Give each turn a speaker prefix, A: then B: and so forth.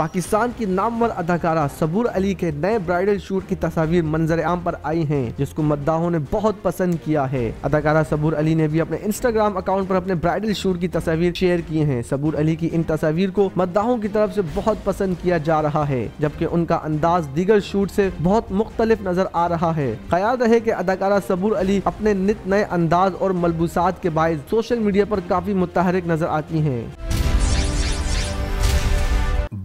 A: पाकिस्तान की नामवर अदाकारा सबूर अली के नए ब्राइडल शूट की तस्वीर मंजर आम पर आई हैं, जिसको मद्दाहों ने बहुत पसंद किया है। अदाकारा सबूर अली ने भी अपने इंस्टाग्राम अकाउंट पर अपने ब्राइडल शूट की तस्वीर शेयर की है। सबूर अली की इन तस्वीर को मद्दाहों की तरफ़ से बहुत पसंद किया जा रहा है, जबकि उनका अंदाज दीगर शूट से बहुत मुख्तलिफ़ नज़र आ रहा है। ख्याल रहे की अदाकारा सबूर अली अपने नित नए अंदाज और मलबूसात के बायस सोशल मीडिया पर काफ़ी मुतहरक नज़र आती हैं।